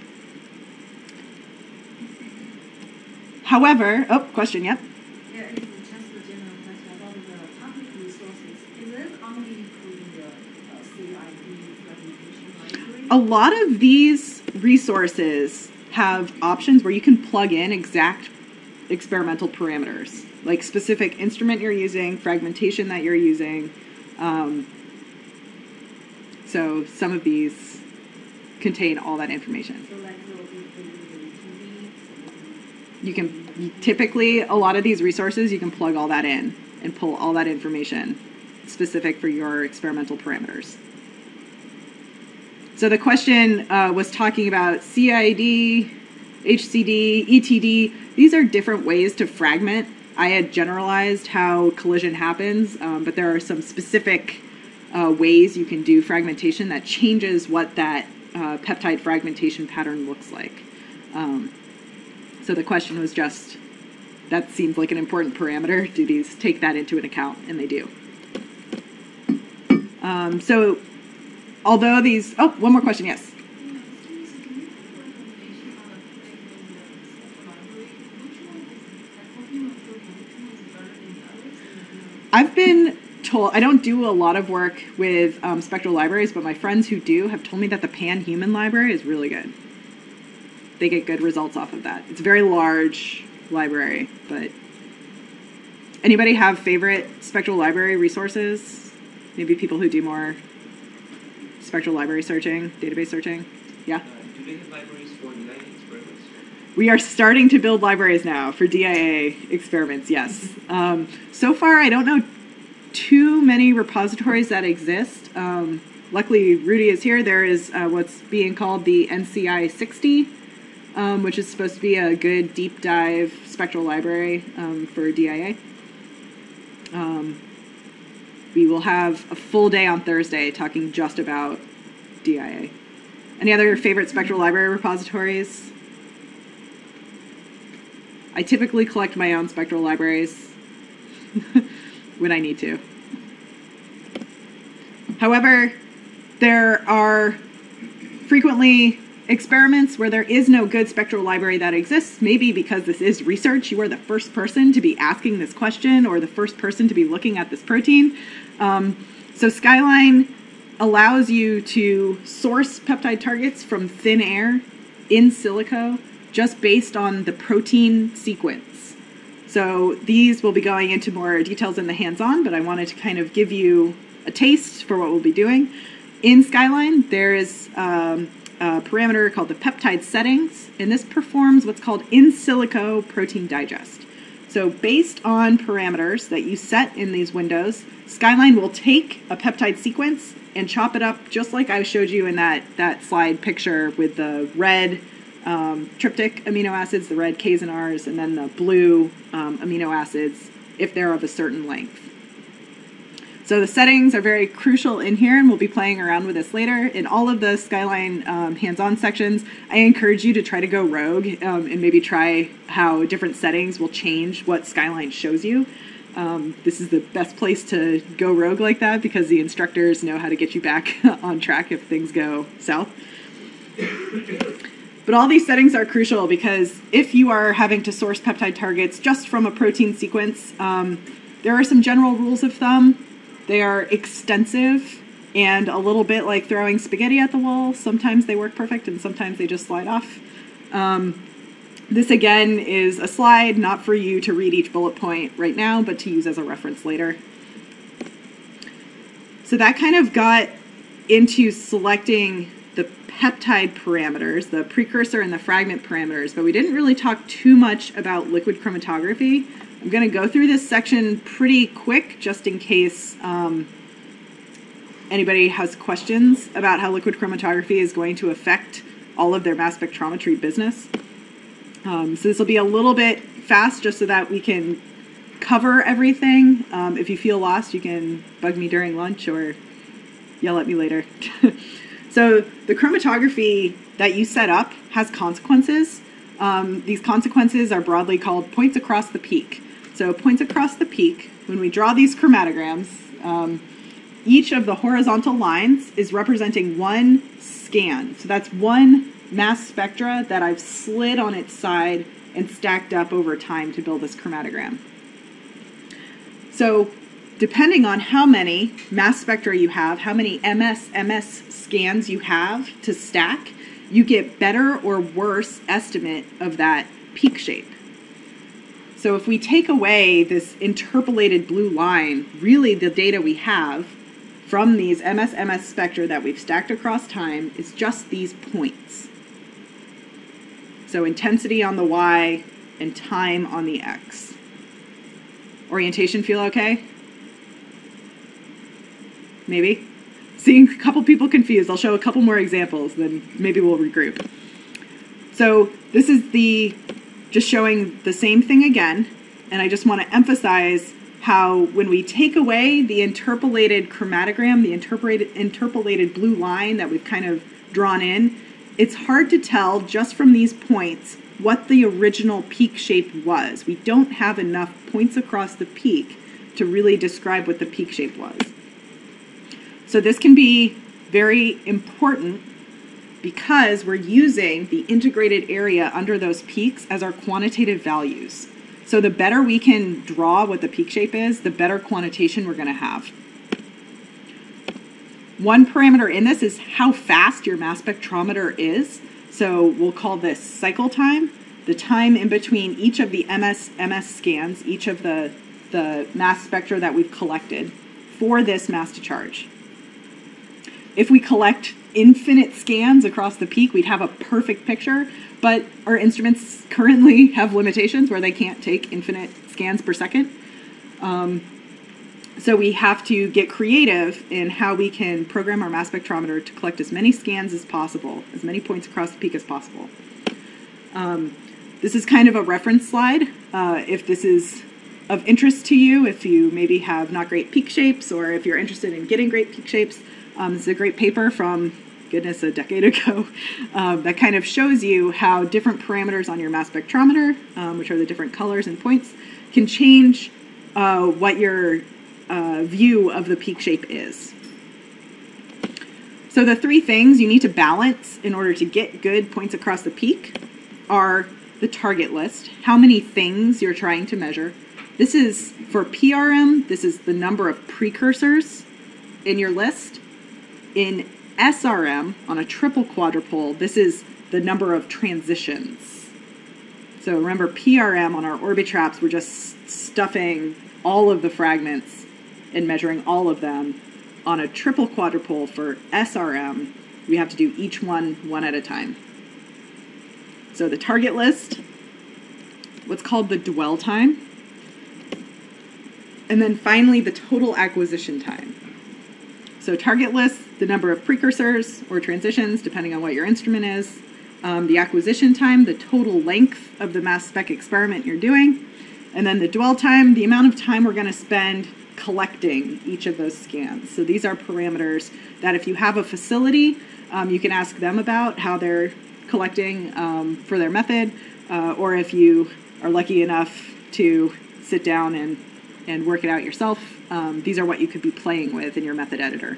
however, oh, question, yep. Yeah, it's just the general question about the public resources. Is it only including the uh, CID fragmentation library? A lot of these resources have options where you can plug in exact experimental parameters, like specific instrument you're using, fragmentation that you're using. Um, so some of these contain all that information. You can typically a lot of these resources you can plug all that in and pull all that information specific for your experimental parameters. So the question uh, was talking about CID, HCD, ETD. These are different ways to fragment. I had generalized how collision happens, um, but there are some specific uh, ways you can do fragmentation that changes what that uh, peptide fragmentation pattern looks like. Um, so the question was just that seems like an important parameter. Do these take that into an account? And they do. Um, so although these, oh, one more question, yes. I've been told, I don't do a lot of work with um, spectral libraries, but my friends who do have told me that the Pan Human Library is really good. They get good results off of that. It's a very large library, but anybody have favorite spectral library resources? Maybe people who do more spectral library searching, database searching? Yeah? Uh, do they have libraries for DIA experiments? We are starting to build libraries now for DIA experiments, yes. Um, so far, I don't know too many repositories that exist. Um, luckily, Rudy is here. There is uh, what's being called the NCI 60, um, which is supposed to be a good deep dive spectral library um, for DIA. We will have a full day on Thursday talking just about DIA. Any other favorite spectral library repositories? I typically collect my own spectral libraries (laughs) when I need to. However, there are frequently experiments where there is no good spectral library that exists, maybe because this is research. You are the first person to be asking this question or the first person to be looking at this protein. Um, so, Skyline allows you to source peptide targets from thin air in silico just based on the protein sequence. So, these will be going into more details in the hands on, but I wanted to kind of give you a taste for what we'll be doing. In Skyline, there is um, a parameter called the peptide settings, and this performs what's called in silico protein digest. So, based on parameters that you set in these windows, Skyline will take a peptide sequence and chop it up just like I showed you in that, that slide picture with the red um, tryptic amino acids, the red Ks and Rs, and then the blue um, amino acids if they're of a certain length. So the settings are very crucial in here, and we'll be playing around with this later. In all of the Skyline um, hands-on sections, I encourage you to try to go rogue um, and maybe try how different settings will change what Skyline shows you. Um, this is the best place to go rogue like that because the instructors know how to get you back (laughs) on track if things go south. But all these settings are crucial because if you are having to source peptide targets just from a protein sequence, um, there are some general rules of thumb. They are extensive and a little bit like throwing spaghetti at the wall. Sometimes they work perfect and sometimes they just slide off. Um, this again is a slide not for you to read each bullet point right now, but to use as a reference later. So that kind of got into selecting the peptide parameters, the precursor and the fragment parameters, but we didn't really talk too much about liquid chromatography. I'm going to go through this section pretty quick just in case um, anybody has questions about how liquid chromatography is going to affect all of their mass spectrometry business. Um, so this will be a little bit fast just so that we can cover everything. Um, if you feel lost, you can bug me during lunch or yell at me later. (laughs) so the chromatography that you set up has consequences. Um, these consequences are broadly called points across the peak. So points across the peak, when we draw these chromatograms, um, each of the horizontal lines is representing one scan. So that's one mass spectra that I've slid on its side and stacked up over time to build this chromatogram. So depending on how many mass spectra you have, how many MS MS scans you have to stack, you get better or worse estimate of that peak shape. So if we take away this interpolated blue line, really the data we have from these MS-MS spectra that we've stacked across time is just these points. So intensity on the Y and time on the X. Orientation feel okay? Maybe? Seeing a couple people confused, I'll show a couple more examples, then maybe we'll regroup. So this is the just showing the same thing again, and I just want to emphasize how when we take away the interpolated chromatogram, the interpolated, interpolated blue line that we've kind of drawn in, it's hard to tell just from these points what the original peak shape was. We don't have enough points across the peak to really describe what the peak shape was. So this can be very important because we're using the integrated area under those peaks as our quantitative values. So the better we can draw what the peak shape is, the better quantitation we're going to have. One parameter in this is how fast your mass spectrometer is. So we'll call this cycle time, the time in between each of the MS MS scans, each of the the mass spectra that we've collected for this mass to charge. If we collect infinite scans across the peak, we'd have a perfect picture, but our instruments currently have limitations where they can't take infinite scans per second. Um, so we have to get creative in how we can program our mass spectrometer to collect as many scans as possible, as many points across the peak as possible. Um, this is kind of a reference slide. Uh, if this is of interest to you, if you maybe have not great peak shapes, or if you're interested in getting great peak shapes, um, this is a great paper from goodness, a decade ago, (laughs) um, that kind of shows you how different parameters on your mass spectrometer, um, which are the different colors and points, can change uh, what your uh, view of the peak shape is. So the three things you need to balance in order to get good points across the peak are the target list, how many things you're trying to measure. This is for PRM, this is the number of precursors in your list. In SRM, on a triple quadrupole, this is the number of transitions. So remember, PRM on our Orbitraps, we're just stuffing all of the fragments and measuring all of them. On a triple quadrupole for SRM, we have to do each one one at a time. So the target list, what's called the dwell time, and then finally the total acquisition time. So target list, the number of precursors or transitions, depending on what your instrument is, um, the acquisition time, the total length of the mass spec experiment you're doing, and then the dwell time, the amount of time we're going to spend collecting each of those scans. So these are parameters that if you have a facility, um, you can ask them about how they're collecting um, for their method, uh, or if you are lucky enough to sit down and, and work it out yourself, um, these are what you could be playing with in your method editor.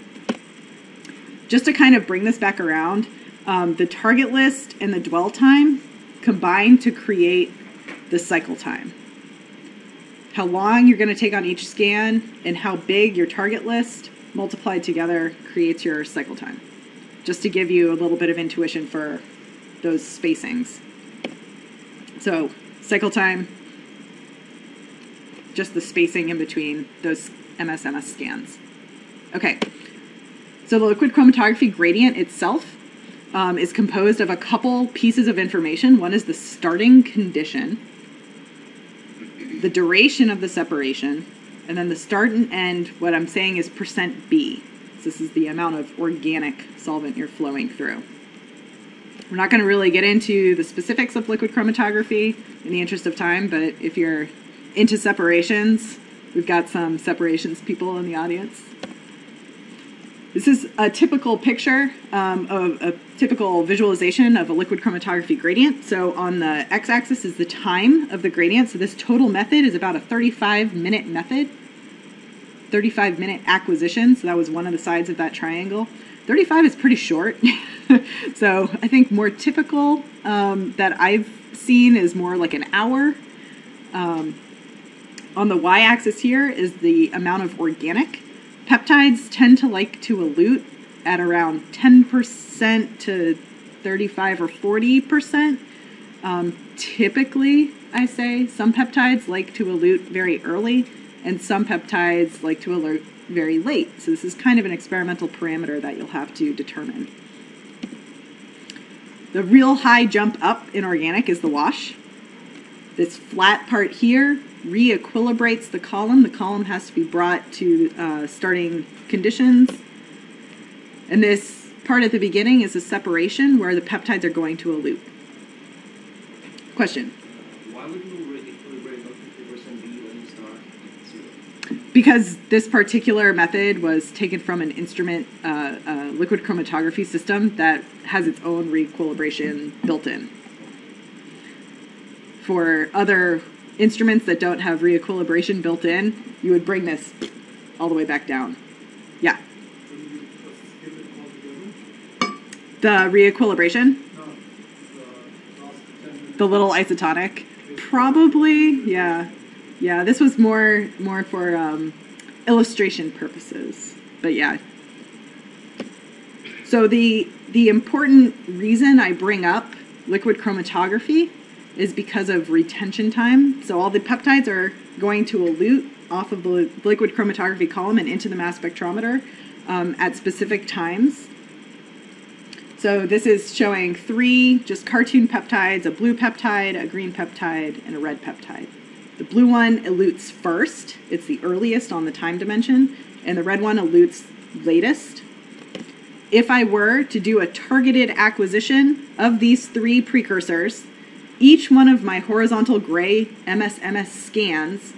Just to kind of bring this back around, um, the target list and the dwell time combine to create the cycle time. How long you're going to take on each scan and how big your target list multiplied together creates your cycle time. Just to give you a little bit of intuition for those spacings. So, cycle time, just the spacing in between those MSMS scans. Okay, so the liquid chromatography gradient itself um, is composed of a couple pieces of information. One is the starting condition, the duration of the separation, and then the start and end, what I'm saying is percent B. So this is the amount of organic solvent you're flowing through. We're not going to really get into the specifics of liquid chromatography in the interest of time, but if you're into separations, we've got some separations people in the audience. This is a typical picture um, of a typical visualization of a liquid chromatography gradient. So on the x-axis is the time of the gradient. So this total method is about a 35 minute method, 35 minute acquisition. So that was one of the sides of that triangle. 35 is pretty short. (laughs) so I think more typical um, that I've seen is more like an hour. Um, on the y-axis here is the amount of organic. Peptides tend to like to elute at around 10% to 35 or 40%. Um, typically, I say some peptides like to elute very early, and some peptides like to elute very late. So this is kind of an experimental parameter that you'll have to determine. The real high jump up in organic is the wash. This flat part here re-equilibrates the column. The column has to be brought to uh, starting conditions. And this part at the beginning is a separation where the peptides are going to elute. Question? Why would you equilibrate up to 50% B when you start zero? because this particular method was taken from an instrument uh, uh, liquid chromatography system that has its own re-equilibration built in. For other instruments that don't have re-equilibration built in, you would bring this all the way back down. Yeah, the re-equilibration, the little isotonic, probably. Yeah, yeah. This was more more for um, illustration purposes, but yeah, So the the important reason I bring up liquid chromatography is because of retention time. So all the peptides are going to elute off of the liquid chromatography column and into the mass spectrometer um, at specific times. So this is showing three just cartoon peptides, a blue peptide, a green peptide, and a red peptide. The blue one elutes first, it's the earliest on the time dimension, and the red one elutes latest. If I were to do a targeted acquisition of these three precursors, each one of my horizontal gray MSMS scans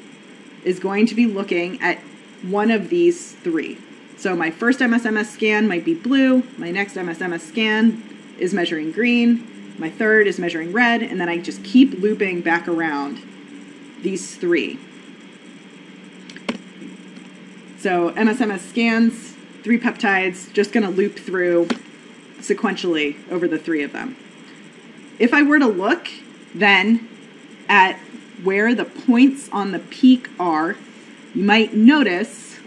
is going to be looking at one of these three. So my first MSMS scan might be blue, my next MSMS scan is measuring green, my third is measuring red, and then I just keep looping back around these three. So MSMS scans, three peptides, just going to loop through sequentially over the three of them. If I were to look then at where the points on the peak are, you might notice,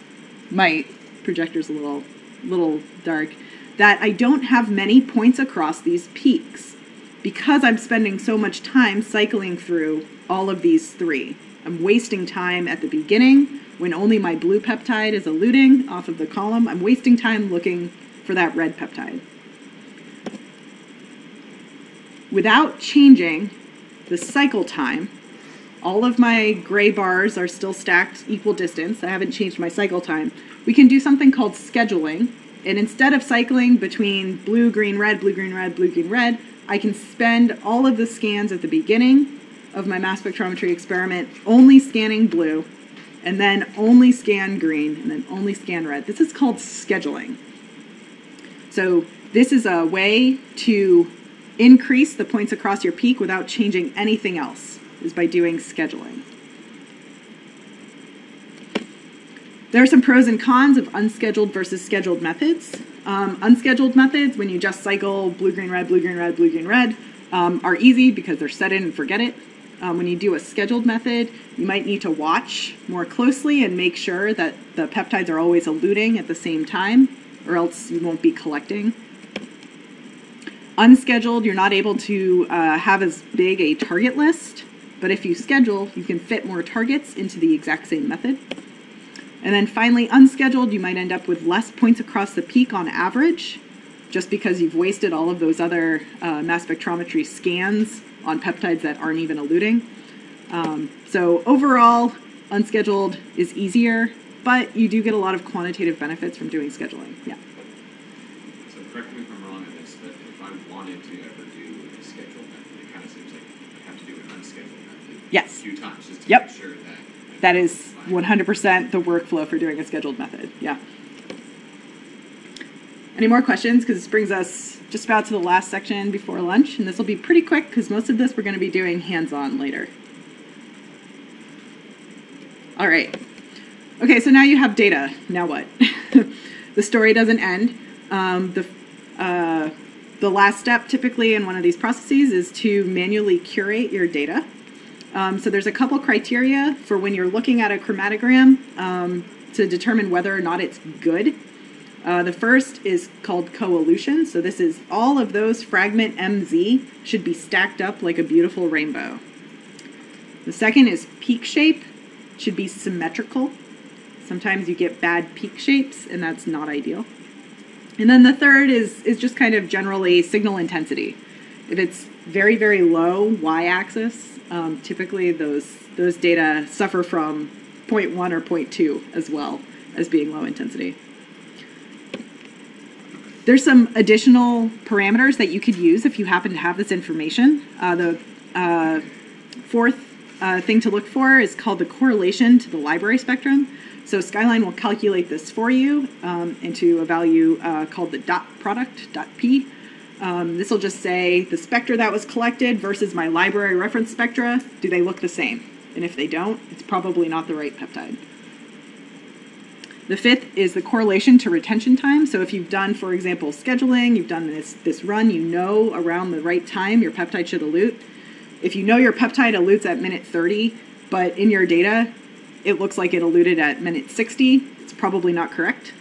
might, projector's a little, little dark, that I don't have many points across these peaks because I'm spending so much time cycling through all of these three. I'm wasting time at the beginning when only my blue peptide is eluting off of the column. I'm wasting time looking for that red peptide. Without changing the cycle time, all of my gray bars are still stacked equal distance. I haven't changed my cycle time. We can do something called scheduling. And instead of cycling between blue, green, red, blue, green, red, blue, green, red, I can spend all of the scans at the beginning of my mass spectrometry experiment only scanning blue, and then only scan green, and then only scan red. This is called scheduling. So this is a way to increase the points across your peak without changing anything else, is by doing scheduling. There are some pros and cons of unscheduled versus scheduled methods. Um, unscheduled methods, when you just cycle blue, green, red, blue, green, red, blue, green, red, um, are easy because they're set in and forget it. Um, when you do a scheduled method, you might need to watch more closely and make sure that the peptides are always eluting at the same time, or else you won't be collecting. Unscheduled, you're not able to uh, have as big a target list, but if you schedule, you can fit more targets into the exact same method. And then finally, unscheduled, you might end up with less points across the peak on average, just because you've wasted all of those other uh, mass spectrometry scans on peptides that aren't even eluting. Um, so overall, unscheduled is easier, but you do get a lot of quantitative benefits from doing scheduling. Yeah. So correct me if I'm wrong on this, but if I wanted to ever do a scheduled method, it kind of seems like I have to do an unscheduled method Yes. a few times just to Yep. make sure that That is I'm fine. 100% the workflow for doing a scheduled method. Yeah. Any more questions? Because this brings us just about to the last section before lunch, and this will be pretty quick because most of this we're going to be doing hands on later. All right. Okay, so now you have data. Now what? (laughs) the story doesn't end. Um, the uh, the last step typically in one of these processes is to manually curate your data. Um, so there's a couple criteria for when you're looking at a chromatogram um, to determine whether or not it's good. Uh, the first is called coelution. So this is all of those fragment MZ should be stacked up like a beautiful rainbow. The second is peak shape, should be symmetrical. Sometimes you get bad peak shapes, and that's not ideal. And then the third is is just kind of generally signal intensity. If it's very very low y-axis, um, typically those those data suffer from 0.1 or 0.2 as well as being low intensity. There's some additional parameters that you could use if you happen to have this information. Uh, the uh, fourth uh, thing to look for is called the correlation to the library spectrum. So Skyline will calculate this for you um, into a value uh, called the dot product, dot p. Um, this will just say the spectra that was collected versus my library reference spectra, do they look the same? And if they don't, it's probably not the right peptide. The fifth is the correlation to retention time. So if you've done, for example, scheduling, you've done this, this run, you know around the right time your peptide should elute. If you know your peptide elutes at minute 30, but in your data it looks like it eluted at minute 60, it's probably not correct.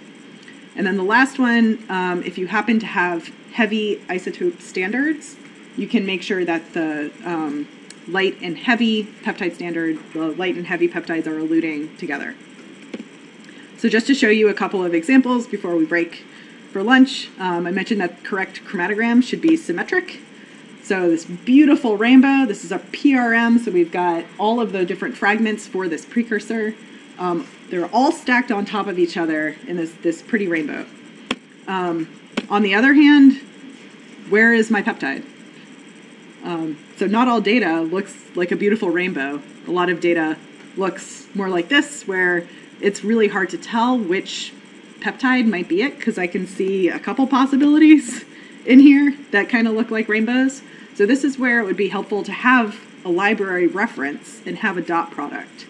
And then the last one, um, if you happen to have heavy isotope standards, you can make sure that the um, light and heavy peptide standard, the light and heavy peptides are eluting together. So just to show you a couple of examples before we break for lunch, um, I mentioned that correct chromatogram should be symmetric. So this beautiful rainbow, this is a PRM, so we've got all of the different fragments for this precursor. Um, they're all stacked on top of each other in this, this pretty rainbow. Um, on the other hand, where is my peptide? Um, so not all data looks like a beautiful rainbow. A lot of data looks more like this, where it's really hard to tell which peptide might be it because I can see a couple possibilities (laughs) in here that kind of look like rainbows. So this is where it would be helpful to have a library reference and have a dot product.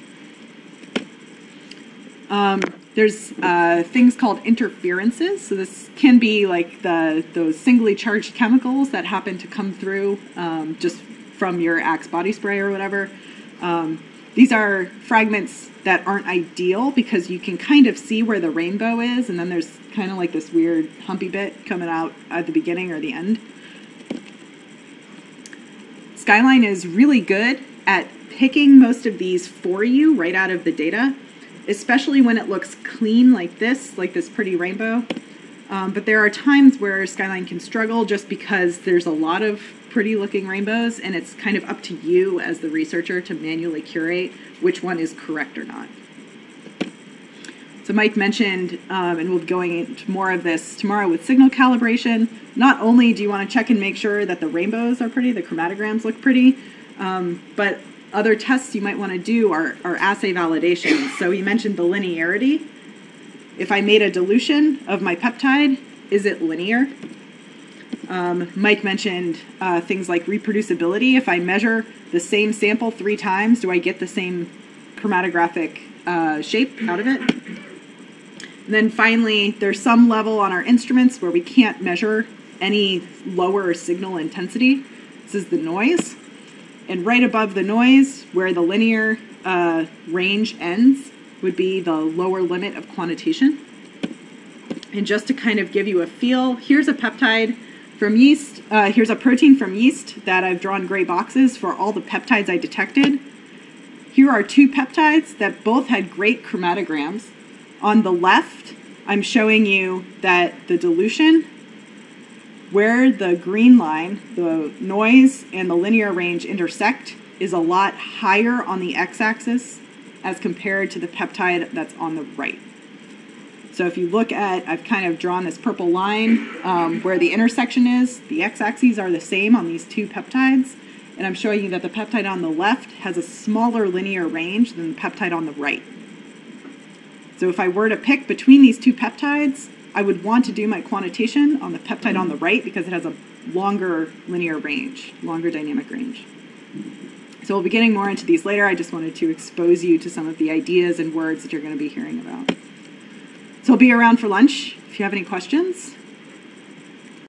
Um, there's uh, things called interferences. So this can be like the those singly charged chemicals that happen to come through um, just from your Axe body spray or whatever. Um, these are fragments that aren't ideal because you can kind of see where the rainbow is, and then there's kind of like this weird humpy bit coming out at the beginning or the end. Skyline is really good at picking most of these for you right out of the data, especially when it looks clean like this, like this pretty rainbow. Um, but there are times where Skyline can struggle just because there's a lot of pretty looking rainbows, and it's kind of up to you as the researcher to manually curate which one is correct or not. So Mike mentioned, um, and we'll be going into more of this tomorrow with signal calibration. Not only do you want to check and make sure that the rainbows are pretty, the chromatograms look pretty, um, but other tests you might want to do are, are assay validations. So you mentioned the linearity. If I made a dilution of my peptide, is it linear? Um, Mike mentioned uh, things like reproducibility. If I measure the same sample three times, do I get the same chromatographic uh, shape out of it? And then finally, there's some level on our instruments where we can't measure any lower signal intensity. This is the noise. And right above the noise, where the linear uh, range ends, would be the lower limit of quantitation. And just to kind of give you a feel, here's a peptide from yeast. Uh, here's a protein from yeast that I've drawn gray boxes for all the peptides I detected. Here are two peptides that both had great chromatograms. On the left, I'm showing you that the dilution, where the green line, the noise, and the linear range intersect, is a lot higher on the x axis as compared to the peptide that's on the right. So if you look at, I've kind of drawn this purple line um, where the intersection is. The x-axes are the same on these two peptides. And I'm showing you that the peptide on the left has a smaller linear range than the peptide on the right. So if I were to pick between these two peptides, I would want to do my quantitation on the peptide on the right because it has a longer linear range, longer dynamic range. So we'll be getting more into these later. I just wanted to expose you to some of the ideas and words that you're going to be hearing about. So I'll be around for lunch if you have any questions.